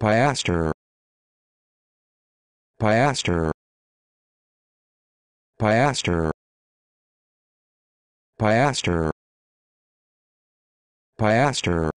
Piaster. Piaster. Piaster. Piaster. Piaster.